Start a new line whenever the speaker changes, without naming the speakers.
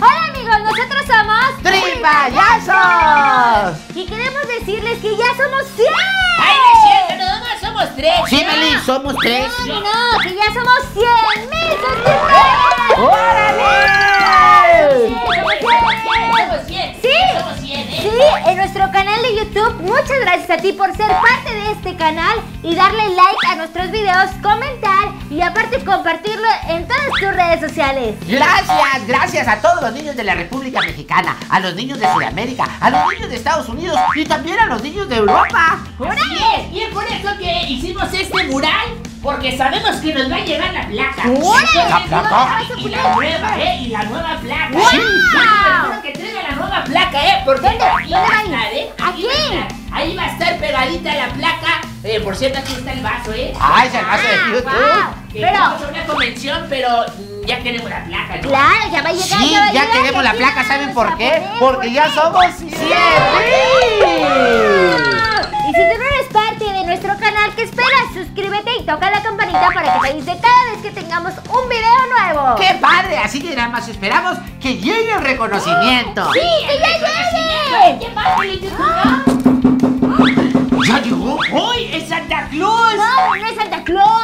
Hola amigos, nosotros somos
¡Tripayazos!
y queremos decirles que ya somos 100.
¡Ay, no es cierto! ¡Nada más somos tres!
Sí,
¿no?
Meli, somos tres.
No, no, no, que ya somos 100 mil suscriptores.
¡Órale!
Somos 100.
Sí.
Somos 100, ¿eh?
Sí, en nuestro canal de YouTube. Muchas gracias a ti por ser parte de este canal y darle like a nuestros videos, comentar y aparte compartirlo en todas tus redes sociales.
Gracias, gracias a todos los niños de la República Mexicana, a los niños de Sudamérica, a los niños de Estados Unidos y también a los niños de Europa.
Y es por eso que hicimos este mural. Porque sabemos que nos va a llegar la placa.
La placa.
Y la nueva, ¿eh? Y la nueva placa.
¡Guau!
Sí, que traiga la nueva placa, ¿eh? Porque
¿Dónde?
aquí ¿eh? Va a estar pegadita la placa. Eh, por cierto, aquí está el vaso, ¿eh?
¡Ay, se me hace de
Ah,
YouTube!
guau.
Que
Pero,
vamos a una convención, pero mm, ya tenemos la placa, ¿no?
claro, ya va a llegar.
Sí,
va a
ya
llegar, y
la placa, ¿saben por qué?
poner,
Porque
¿por
ya
qué?
somos 100
Y si tú no eres parte de nuestro canal, ¿qué esperas? Suscríbete y toca la campanita para que te avise cada vez que tengamos un video nuevo.
¡Qué padre! Así que nada más esperamos que llegue el reconocimiento.
¡Sí, que ya llegue!
Santa
Claus. No,
no es Santa Claus.